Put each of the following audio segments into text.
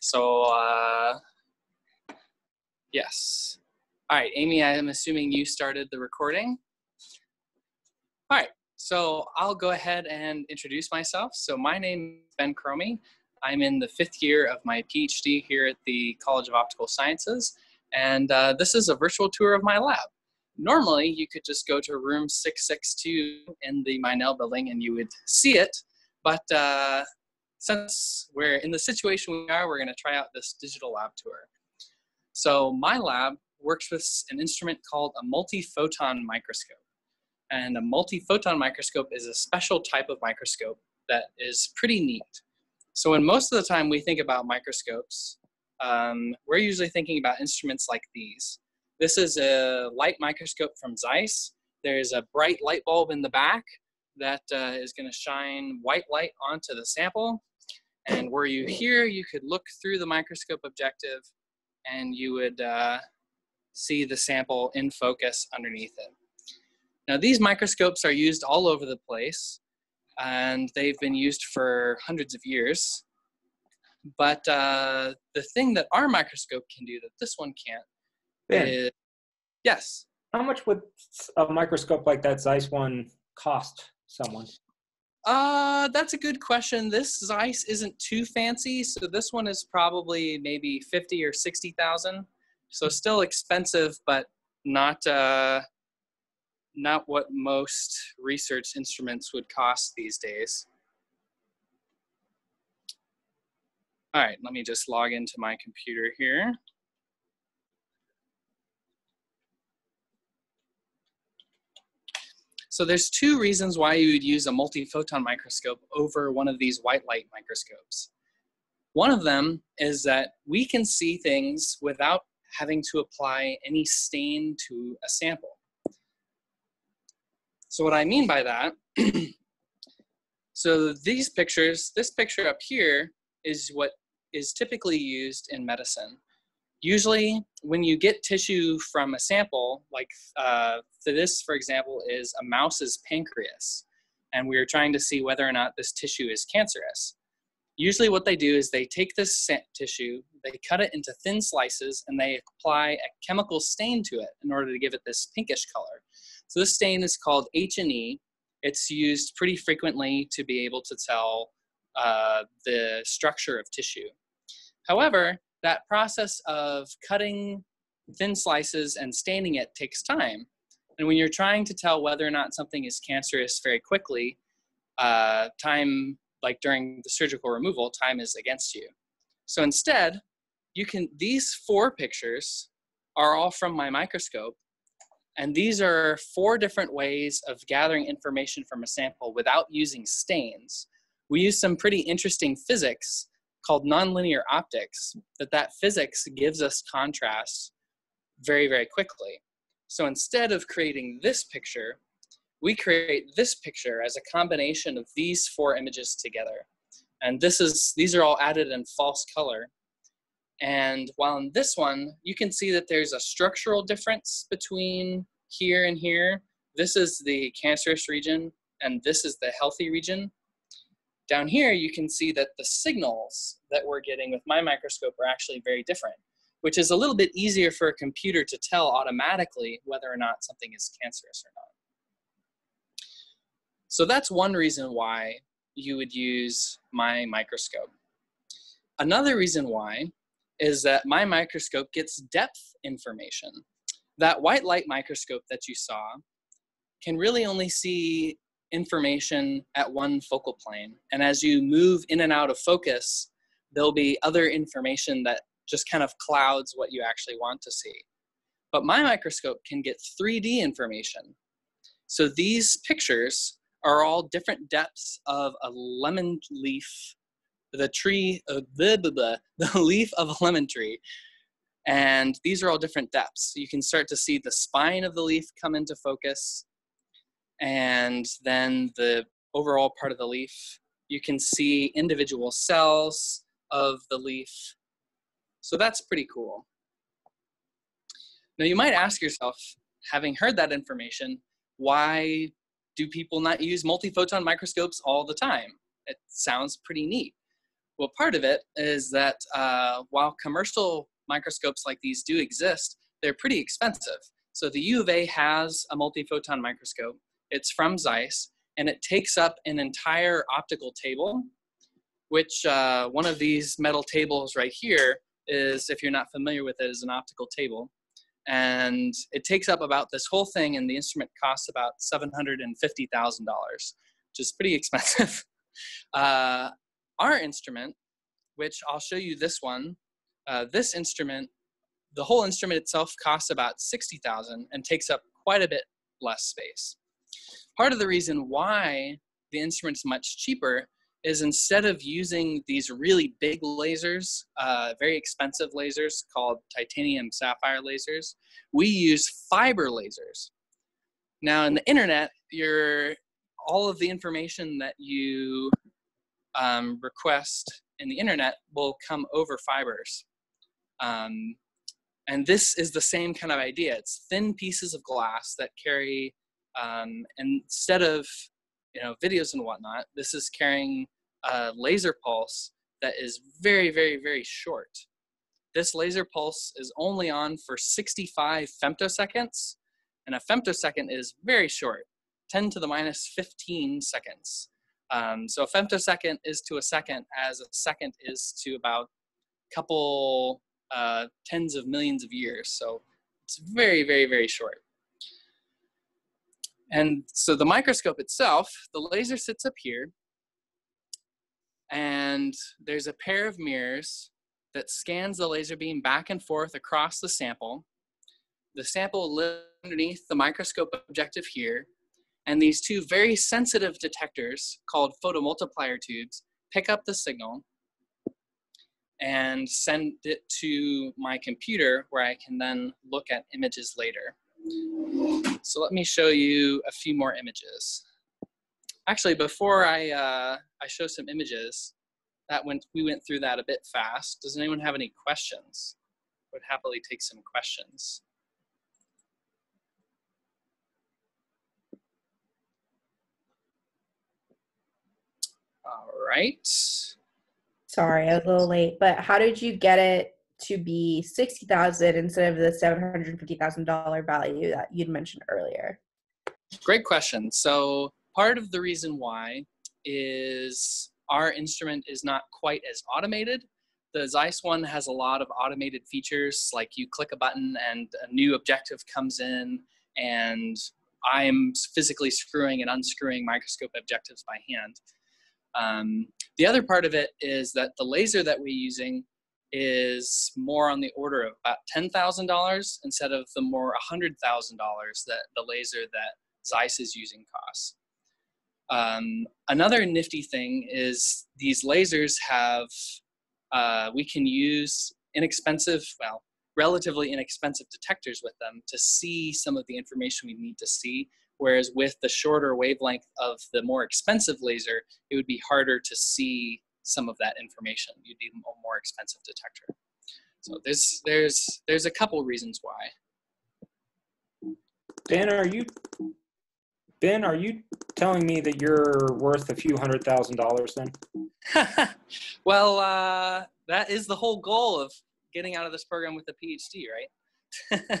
So, uh, yes. All right, Amy, I'm assuming you started the recording. All right, so I'll go ahead and introduce myself. So my name is Ben Cromey. I'm in the fifth year of my PhD here at the College of Optical Sciences, and uh, this is a virtual tour of my lab. Normally, you could just go to room 662 in the Meinel building and you would see it, but uh, since we're in the situation we are, we're going to try out this digital lab tour. So my lab works with an instrument called a multi-photon microscope. And a multi-photon microscope is a special type of microscope that is pretty neat. So when most of the time we think about microscopes, um, we're usually thinking about instruments like these. This is a light microscope from Zeiss. There's a bright light bulb in the back that uh, is going to shine white light onto the sample. And were you here, you could look through the microscope objective and you would uh, see the sample in focus underneath it. Now these microscopes are used all over the place and they've been used for hundreds of years. But uh, the thing that our microscope can do that this one can't ben, is, yes. How much would a microscope like that Zeiss one cost someone? Uh, that's a good question. This Zeiss isn't too fancy, so this one is probably maybe fifty or sixty thousand. So still expensive, but not uh, not what most research instruments would cost these days. All right, let me just log into my computer here. So there's two reasons why you would use a multiphoton microscope over one of these white light microscopes. One of them is that we can see things without having to apply any stain to a sample. So what I mean by that, so these pictures, this picture up here is what is typically used in medicine. Usually when you get tissue from a sample, like uh, this, for example, is a mouse's pancreas, and we are trying to see whether or not this tissue is cancerous. Usually what they do is they take this tissue, they cut it into thin slices, and they apply a chemical stain to it in order to give it this pinkish color. So this stain is called H&E. It's used pretty frequently to be able to tell uh, the structure of tissue. However, that process of cutting thin slices and staining it takes time. And when you're trying to tell whether or not something is cancerous very quickly, uh, time, like during the surgical removal, time is against you. So instead, you can, these four pictures are all from my microscope. And these are four different ways of gathering information from a sample without using stains. We use some pretty interesting physics called nonlinear optics that that physics gives us contrast very, very quickly. So instead of creating this picture, we create this picture as a combination of these four images together. And this is, these are all added in false color. And while in this one, you can see that there's a structural difference between here and here. This is the cancerous region, and this is the healthy region. Down here, you can see that the signals that we're getting with my microscope are actually very different, which is a little bit easier for a computer to tell automatically whether or not something is cancerous or not. So that's one reason why you would use my microscope. Another reason why is that my microscope gets depth information. That white light microscope that you saw can really only see information at one focal plane. And as you move in and out of focus, there'll be other information that just kind of clouds what you actually want to see. But my microscope can get 3D information. So these pictures are all different depths of a lemon leaf, the tree, uh, blah, blah, blah, the leaf of a lemon tree. And these are all different depths. You can start to see the spine of the leaf come into focus and then the overall part of the leaf. You can see individual cells of the leaf. So that's pretty cool. Now you might ask yourself, having heard that information, why do people not use multiphoton microscopes all the time? It sounds pretty neat. Well, part of it is that uh, while commercial microscopes like these do exist, they're pretty expensive. So the U of A has a multiphoton microscope. It's from Zeiss, and it takes up an entire optical table, which uh, one of these metal tables right here is, if you're not familiar with it, is an optical table. And it takes up about this whole thing, and the instrument costs about $750,000, which is pretty expensive. Uh, our instrument, which I'll show you this one, uh, this instrument, the whole instrument itself costs about 60,000 and takes up quite a bit less space. Part of the reason why the instrument's much cheaper is instead of using these really big lasers, uh, very expensive lasers called titanium sapphire lasers, we use fiber lasers. Now in the internet, your all of the information that you um, request in the internet will come over fibers. Um, and this is the same kind of idea. It's thin pieces of glass that carry, um, instead of you know videos and whatnot, this is carrying a laser pulse that is very, very, very short. This laser pulse is only on for 65 femtoseconds, and a femtosecond is very short, 10 to the minus 15 seconds. Um, so a femtosecond is to a second as a second is to about a couple uh, tens of millions of years. So it's very, very, very short. And so the microscope itself, the laser sits up here, and there's a pair of mirrors that scans the laser beam back and forth across the sample. The sample lives underneath the microscope objective here, and these two very sensitive detectors called photomultiplier tubes pick up the signal and send it to my computer where I can then look at images later. So let me show you a few more images. Actually, before I, uh, I show some images, that went, we went through that a bit fast. Does anyone have any questions? would happily take some questions. All right. Sorry, I was a little late, but how did you get it to be 60,000 instead of the $750,000 value that you'd mentioned earlier? Great question. So, part of the reason why is our instrument is not quite as automated. The Zeiss one has a lot of automated features, like you click a button and a new objective comes in, and I'm physically screwing and unscrewing microscope objectives by hand. Um, the other part of it is that the laser that we're using is more on the order of about $10,000 instead of the more $100,000 that the laser that Zeiss is using costs. Um, another nifty thing is these lasers have, uh, we can use inexpensive, well, relatively inexpensive detectors with them to see some of the information we need to see Whereas with the shorter wavelength of the more expensive laser, it would be harder to see some of that information. You'd need a more expensive detector. So there's there's there's a couple reasons why. Ben, are you Ben, are you telling me that you're worth a few hundred thousand dollars then? well, uh, that is the whole goal of getting out of this program with a PhD, right?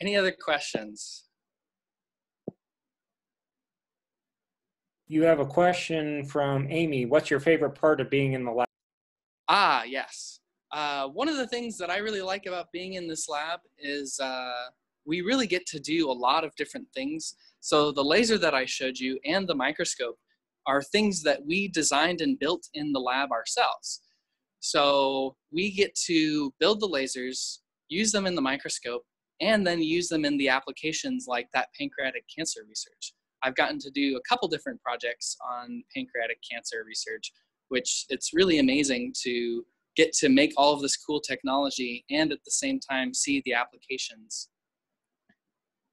Any other questions? You have a question from Amy. What's your favorite part of being in the lab? Ah, yes. Uh, one of the things that I really like about being in this lab is uh, we really get to do a lot of different things. So the laser that I showed you and the microscope are things that we designed and built in the lab ourselves. So we get to build the lasers, use them in the microscope, and then use them in the applications like that pancreatic cancer research. I've gotten to do a couple different projects on pancreatic cancer research, which it's really amazing to get to make all of this cool technology and at the same time see the applications.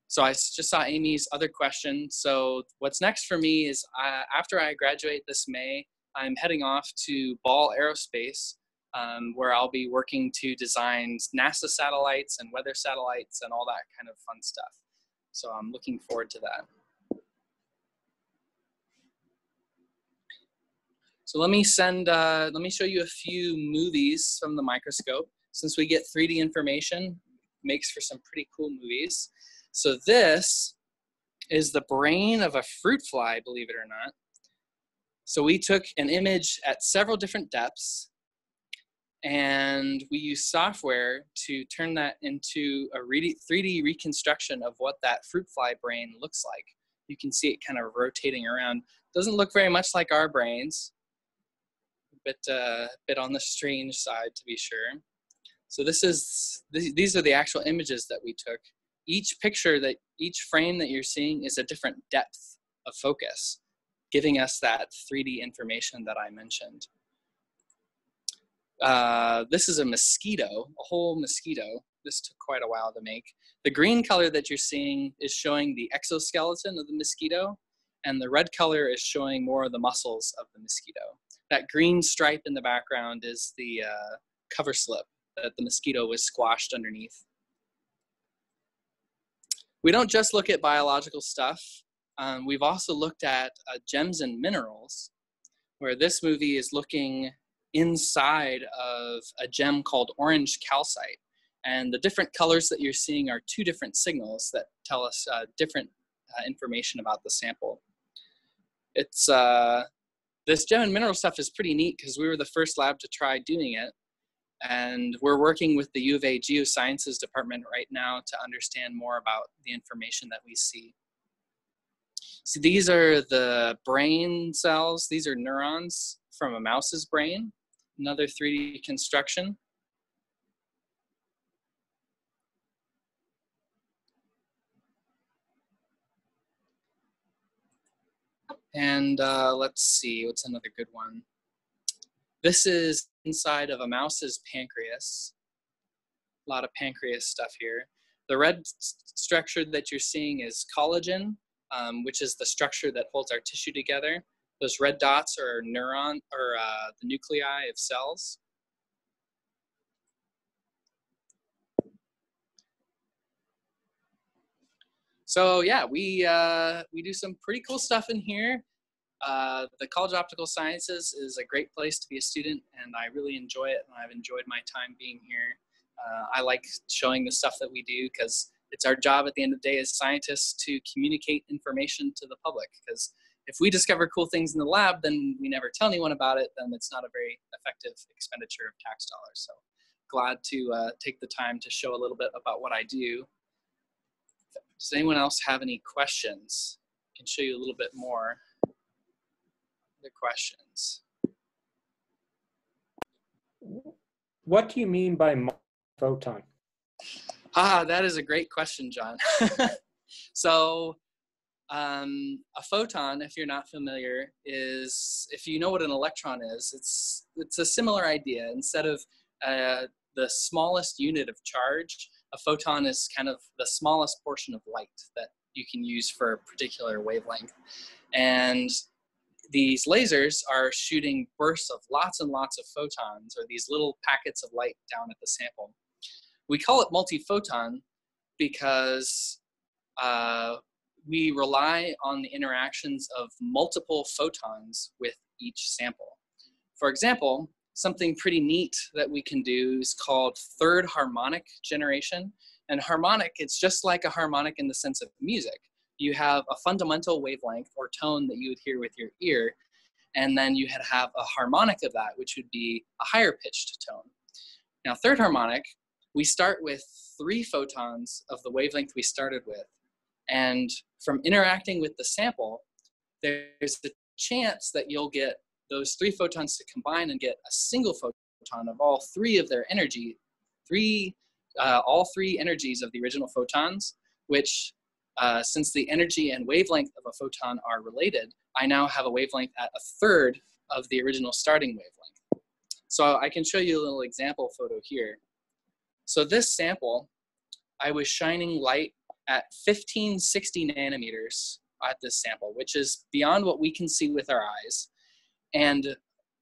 So I just saw Amy's other question. So what's next for me is uh, after I graduate this May, I'm heading off to Ball Aerospace um, where I'll be working to design NASA satellites and weather satellites and all that kind of fun stuff. So I'm looking forward to that. So let me send, uh, let me show you a few movies from the microscope. Since we get 3D information, makes for some pretty cool movies. So this is the brain of a fruit fly, believe it or not. So we took an image at several different depths and we use software to turn that into a 3D reconstruction of what that fruit fly brain looks like. You can see it kind of rotating around. Doesn't look very much like our brains, bit, uh, bit on the strange side to be sure. So this is, these are the actual images that we took. Each picture that, each frame that you're seeing is a different depth of focus, giving us that 3D information that I mentioned. Uh, this is a mosquito, a whole mosquito. This took quite a while to make. The green color that you're seeing is showing the exoskeleton of the mosquito, and the red color is showing more of the muscles of the mosquito. That green stripe in the background is the uh, cover slip that the mosquito was squashed underneath. We don't just look at biological stuff. Um, we've also looked at uh, gems and minerals, where this movie is looking inside of a gem called orange calcite. And the different colors that you're seeing are two different signals that tell us uh, different uh, information about the sample. It's uh, this gem and mineral stuff is pretty neat because we were the first lab to try doing it. And we're working with the U of A Geosciences department right now to understand more about the information that we see. So these are the brain cells. These are neurons from a mouse's brain another 3D construction. And uh, let's see, what's another good one? This is inside of a mouse's pancreas. A lot of pancreas stuff here. The red structure that you're seeing is collagen, um, which is the structure that holds our tissue together. Those red dots are neuron or uh, the nuclei of cells. So yeah, we uh, we do some pretty cool stuff in here. Uh, the College of Optical Sciences is a great place to be a student, and I really enjoy it. And I've enjoyed my time being here. Uh, I like showing the stuff that we do because it's our job at the end of the day as scientists to communicate information to the public. Because if we discover cool things in the lab, then we never tell anyone about it, then it's not a very effective expenditure of tax dollars. So glad to uh, take the time to show a little bit about what I do. Does anyone else have any questions? I can show you a little bit more. the questions? What do you mean by photon? Ah, that is a great question, John. so um, a photon, if you're not familiar, is if you know what an electron is, it's it's a similar idea. Instead of uh, the smallest unit of charge, a photon is kind of the smallest portion of light that you can use for a particular wavelength. And these lasers are shooting bursts of lots and lots of photons, or these little packets of light down at the sample. We call it multiphoton because uh, we rely on the interactions of multiple photons with each sample. For example, something pretty neat that we can do is called third harmonic generation. And harmonic, it's just like a harmonic in the sense of music. You have a fundamental wavelength or tone that you would hear with your ear, and then you had have a harmonic of that, which would be a higher pitched tone. Now, third harmonic, we start with three photons of the wavelength we started with, and from interacting with the sample, there's the chance that you'll get those three photons to combine and get a single photon of all three of their energy, three, uh, all three energies of the original photons, which uh, since the energy and wavelength of a photon are related, I now have a wavelength at a third of the original starting wavelength. So I can show you a little example photo here. So this sample, I was shining light at 1560 nanometers at this sample, which is beyond what we can see with our eyes. And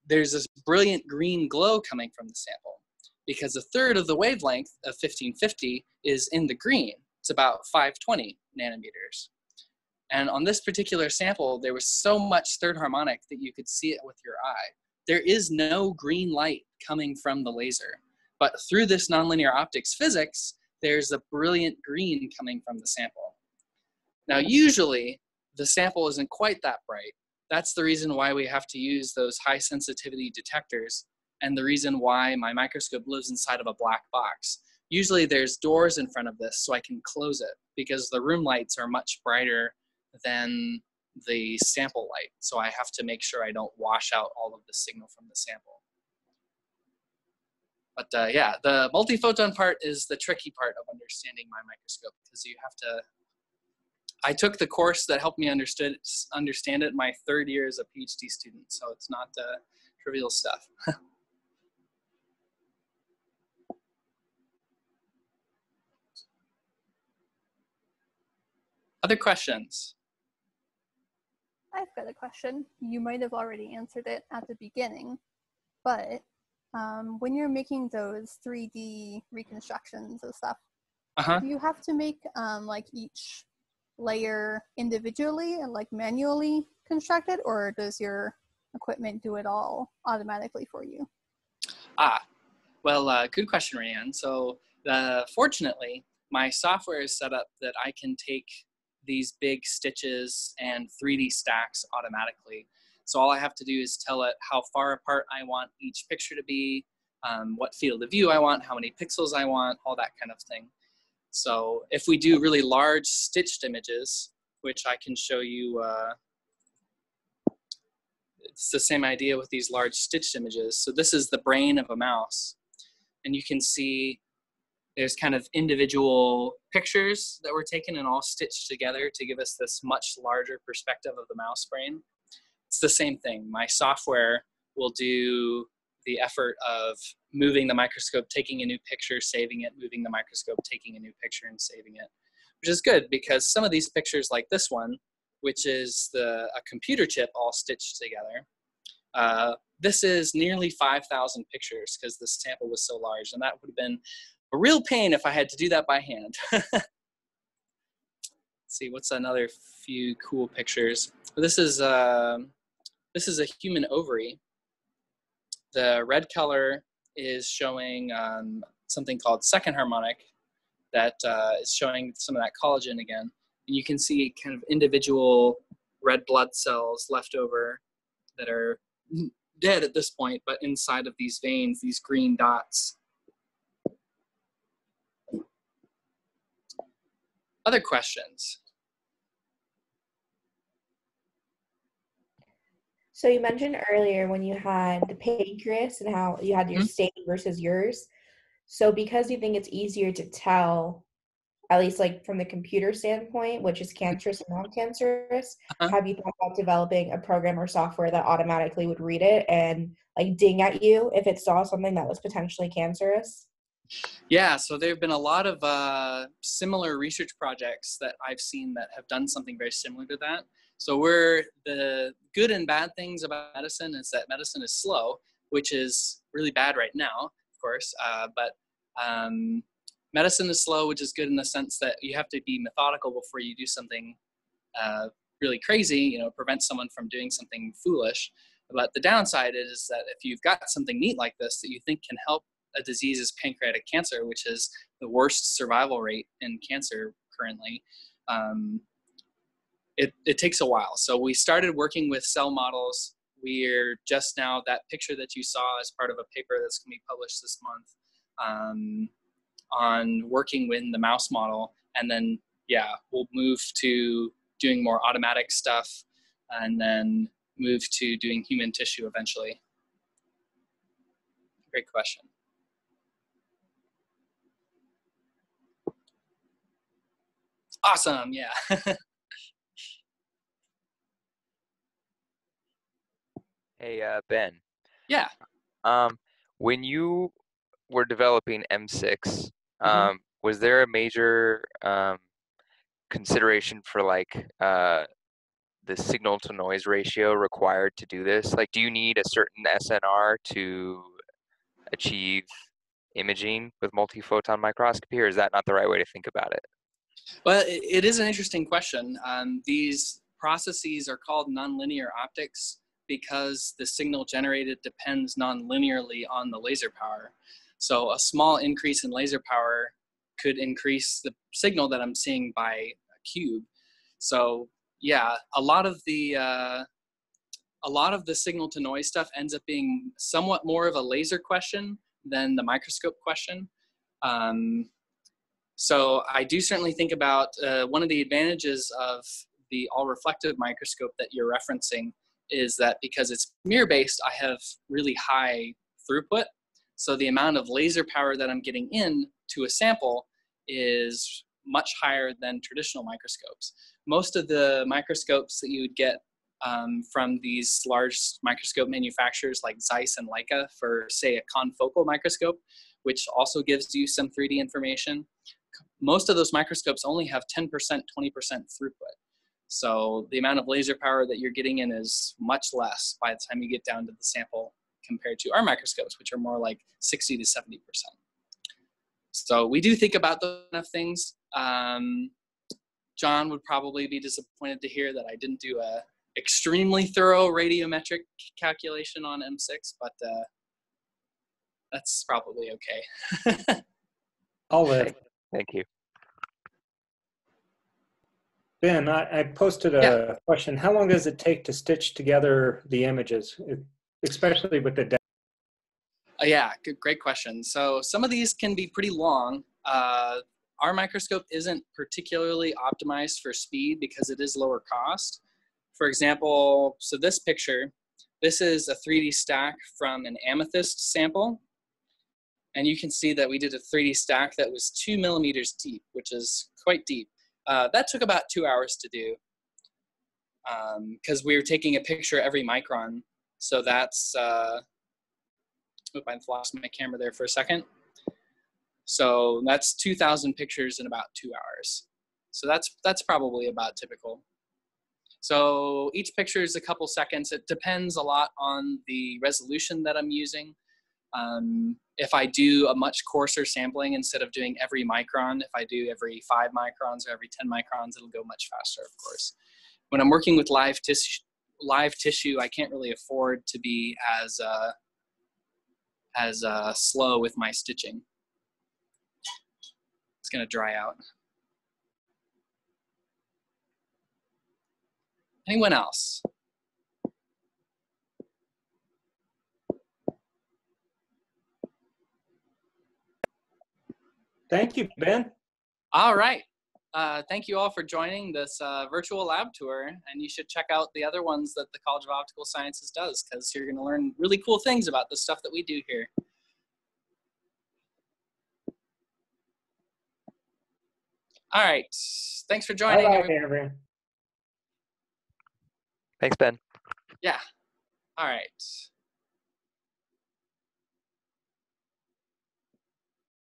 there's this brilliant green glow coming from the sample because a third of the wavelength of 1550 is in the green. It's about 520 nanometers. And on this particular sample, there was so much third harmonic that you could see it with your eye. There is no green light coming from the laser. But through this nonlinear optics physics, there's a brilliant green coming from the sample. Now, usually the sample isn't quite that bright. That's the reason why we have to use those high sensitivity detectors and the reason why my microscope lives inside of a black box. Usually there's doors in front of this so I can close it because the room lights are much brighter than the sample light. So I have to make sure I don't wash out all of the signal from the sample. But uh, yeah, the multiphoton part is the tricky part of understanding my microscope because you have to. I took the course that helped me understood understand it my third year as a PhD student, so it's not uh, trivial stuff. Other questions? I've got a question. You might have already answered it at the beginning, but um, when you're making those 3D reconstructions of stuff, Uh-huh. do you have to make um, like each layer individually and like manually construct it, or does your equipment do it all automatically for you? Ah, well, uh, good question, Rayanne. So, uh, fortunately, my software is set up that I can take these big stitches and 3D stacks automatically. So all I have to do is tell it how far apart I want each picture to be, um, what field of view I want, how many pixels I want, all that kind of thing. So if we do really large stitched images, which I can show you, uh, it's the same idea with these large stitched images. So this is the brain of a mouse. And you can see there's kind of individual pictures that were taken and all stitched together to give us this much larger perspective of the mouse brain. It's the same thing. My software will do the effort of moving the microscope, taking a new picture, saving it, moving the microscope, taking a new picture, and saving it, which is good because some of these pictures, like this one, which is the a computer chip all stitched together, uh, this is nearly 5,000 pictures because the sample was so large, and that would have been a real pain if I had to do that by hand. See, what's another few cool pictures? This is uh, this is a human ovary. The red color is showing um, something called second harmonic that uh, is showing some of that collagen again. And you can see kind of individual red blood cells left over that are dead at this point, but inside of these veins, these green dots Other questions? So you mentioned earlier when you had the pancreas and how you had your Mhm. stain versus yours. So because you think it's easier to tell, at least like from the computer standpoint, which is cancerous and non-cancerous, Uh-huh. have you thought about developing a program or software that automatically would read it and like ding at you if it saw something that was potentially cancerous? Yeah, so there have been a lot of uh, similar research projects that I've seen that have done something very similar to that. So we're the good and bad things about medicine is that medicine is slow, which is really bad right now, of course. Uh, but um, medicine is slow, which is good in the sense that you have to be methodical before you do something uh, really crazy. You know, prevent someone from doing something foolish. But the downside is that if you've got something neat like this that you think can help a disease is pancreatic cancer, which is the worst survival rate in cancer currently, um, it, it takes a while. So we started working with cell models. We're just now, that picture that you saw as part of a paper that's going to be published this month um, on working with the mouse model. And then, yeah, we'll move to doing more automatic stuff and then move to doing human tissue eventually. Great question. Awesome, yeah. Hey, uh, Ben. yeah. Um, when you were developing M6, Mhm. um, was there a major um, consideration for like uh, the signal to noise ratio required to do this? Like, do you need a certain SNR to achieve imaging with multiphoton microscopy, or is that not the right way to think about it? Well, it, it is an interesting question. Um, these processes are called nonlinear optics because the signal generated depends nonlinearly on the laser power. So a small increase in laser power could increase the signal that I'm seeing by a cube. So yeah, a lot of the uh, a lot of the signal to noise stuff ends up being somewhat more of a laser question than the microscope question. Um, so I do certainly think about uh, one of the advantages of the all reflective microscope that you're referencing is that because it's mirror based, I have really high throughput. So the amount of laser power that I'm getting in to a sample is much higher than traditional microscopes. Most of the microscopes that you would get um, from these large microscope manufacturers like Zeiss and Leica for, say, a confocal microscope, which also gives you some 3D information. Most of those microscopes only have 10%, 20% throughput. So the amount of laser power that you're getting in is much less by the time you get down to the sample compared to our microscopes, which are more like 60 to 70%. So we do think about those kind of things. Um, John would probably be disappointed to hear that I didn't do a extremely thorough radiometric calculation on M6, but uh, that's probably okay. I'll live. Thank you. Ben, I, I posted a Yeah. question. How long does it take to stitch together the images, especially with the? Uh, yeah, good, great question. So some of these can be pretty long. Uh, our microscope isn't particularly optimized for speed because it is lower cost. For example, so this picture, this is a 3D stack from an amethyst sample. And you can see that we did a 3D stack that was two millimeters deep, which is quite deep. Uh, that took about two hours to do because we were taking a picture every micron. So that's, uh, I lost my camera there for a second. So that's 2,000 pictures in about two hours. So that's that's probably about typical. So each picture is a couple seconds. It depends a lot on the resolution that I'm using. Um, if I do a much coarser sampling instead of doing every micron, if I do every five microns or every 10 microns, it'll go much faster, of course. When I'm working with live tissue, live tissue, I can't really afford to be as uh, as uh, slow with my stitching. It's gonna dry out. Anyone else? Thank you, Ben. All right. Uh, thank you all for joining this uh, virtual lab tour. And you should check out the other ones that the College of Optical Sciences does because you're going to learn really cool things about the stuff that we do here. All right. Thanks for joining. Bye, everybody. everyone. Thanks, Ben. Yeah. All right.